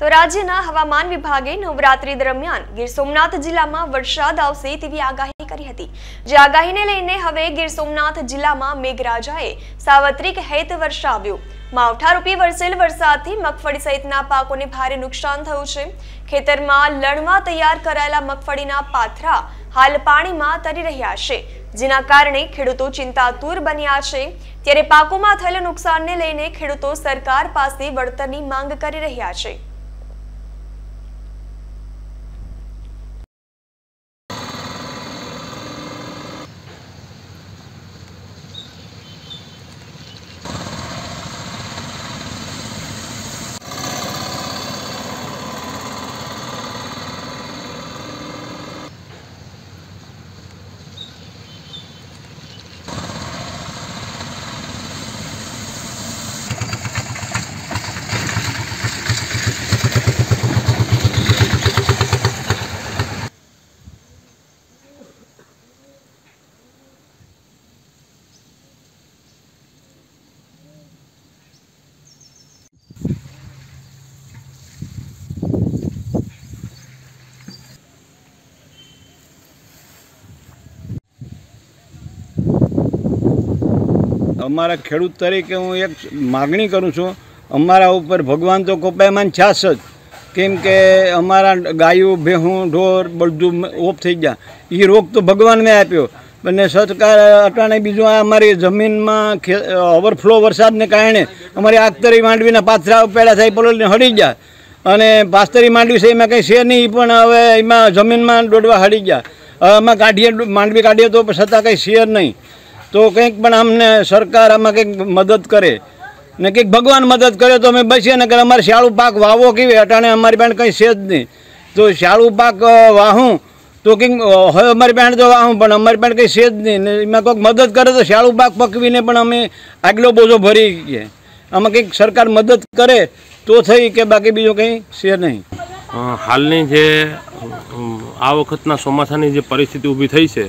તો રાજ્યના હવામાન વિભાગે નવરાત્રી દરમિયાન ગીર સોમનાથ જિલ્લામાં વરસાદ આવશે તેવી આગાહી કરી હતી. જે આગાહીને લઈને હવે ગીર સોમનાથ જિલ્લામાં મેઘરાજાએ સાવત્રિક હેત વર્ષાવ્યો માવઠારૂપી વરસેલ વરસાદથી મગફળી સહિતના પાકોને ભારે નુકસાન થયું છે. ખેતરમાં લણવા તૈયાર કરાયેલા મગફળીના પાથરા હાલ પાણીમાં તરી રહ્યા છે. જેના કારણે ખેડૂતો ચિંતાતુર બન્યા છે. ત્યારે પાકોમાં થયેલા નુકસાનને લઈને ખેડૂતો સરકાર પાસે વળતરની માંગ કરી રહ્યા છે. અમારા ખેડૂત તરીકે હું એક માગણી કરું છું, અમારા ઉપર ભગવાન તો કોપાયમાન છાસ જ. કેમ કે અમારા ગાયું ભેહું ઢોર બધું ઓફ થઈ ગયા. એ રોગ તો ભગવાન મેં આપ્યો. અને સરકાર અટાણે બીજું આ અમારી જમીનમાં ઓવરફ્લો વરસાદને કારણે અમારી આગતરી માંડવીના પાથરા પેડા થાય પલોને હળી ગયા. અને પાસ્તરી માંડવી છે, એમાં કંઈ છે નહીં, પણ હવે એમાં જમીનમાં દોડવા હળી ગયા. આમાં કાઢીએ, માંડવી કાઢીએ તો છતાં કંઈ શેર નહીં. તો કંઈક પણ અમને સરકાર આમાં કંઈક મદદ કરે ને કંઈક ભગવાન મદદ કરે તો અમે બસીએ ને કે અમારે શાળું પાક વાવો કેવી? અટાણે અમારી પાસે કંઈ છે જ નહીં. તો શાળું પાક વાહું, તો કંઈક હવે અમારી પાસે તો વાહું, પણ અમારી પાસે કંઈ છે જ નહીં. ને એમાં કોઈક મદદ કરે તો શાળું પાક પકવીને પણ અમે આગલો બોજો ભરી છીએ આમાં કંઈક સરકાર મદદ કરે તો થઈ કે બાકી બીજું કંઈ છે નહીં. હાલની જે આ વખતના ચોમાસાની જે પરિસ્થિતિ ઊભી થઈ છે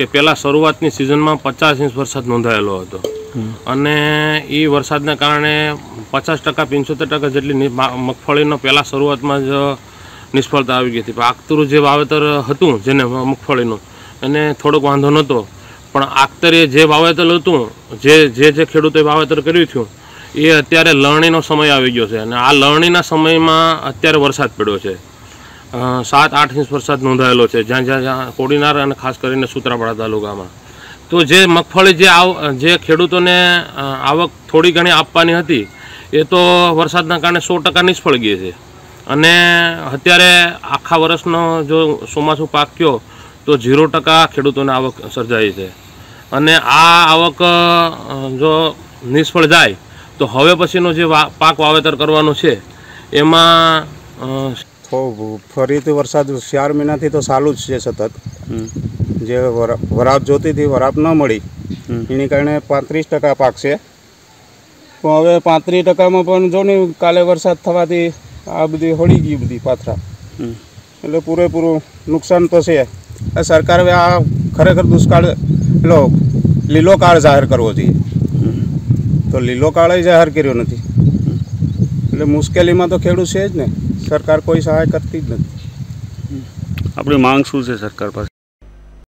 કે પહેલાં શરૂઆતની સિઝનમાં પચાસ ઇંચ વરસાદ નોંધાયેલો હતો. અને એ વરસાદને કારણે પચાસ ટકા, પંચોતેર ટકા જેટલી મગફળીનો પહેલાં શરૂઆતમાં જ નિષ્ફળતા આવી ગઈ હતી. આખતરું જે વાવેતર હતું, જેને મગફળીનું, એને થોડોક વાંધો નહોતો. પણ આખતરે જે વાવેતર હતું, જે જે જે ખેડૂતોએ વાવેતર કર્યું થયું એ અત્યારે લણણીનો સમય આવી ગયો છે. અને આ લણણીના સમયમાં અત્યારે વરસાદ પડ્યો છે. સાત, આઠ ઇંચ વરસાદ નોંધાયેલો છે. જ્યાં જ્યાં જ્યાં કોડીનાર અને ખાસ કરીને સુત્રાપાડા તાલુકામાં. તો જે મગફળી જે આવ, જે ખેડૂતોને આવક થોડી ઘણી આપવાની હતી, એ તો વરસાદના કારણે સો ટકા નિષ્ફળ ગઈ છે. અને અત્યારે આખા વર્ષનો જો ચોમાસું પાક કયો તો ઝીરો ટકા ખેડૂતોને આવક સર્જાઈ છે. અને આ આવક જો નિષ્ફળ જાય, તો હવે પછીનો જે પાક વાવેતર કરવાનો છે, એમાં અ, તો ફરીથી વરસાદ ચાર મહિનાથી તો ચાલુ જ છે સતત. જે વરા- વરાપ જોતી હતી વરાપ ન મળી એની કારણે પાંત્રીસ ટકા પાક છે. પણ હવે પાંત્રીસ ટકામાં પણ જો ને કાલે વરસાદ થવાથી આ બધી હળી ગઈ બધી પાથરા. એટલે પૂરેપૂરું નુકસાન તો છે. સરકાર હવે આ ખરેખર દુષ્કાળ એટલો લીલો કાળ જાહેર કરવો જોઈએ. તો લીલો કાળ જાહેર કર્યો નથી. એટલે મુશ્કેલીમાં તો ખેડૂત છે જ ને. સરકાર કોઈ સહાય કરતી જ નથી. આપણી માંગ શું છે સરકાર પાસે?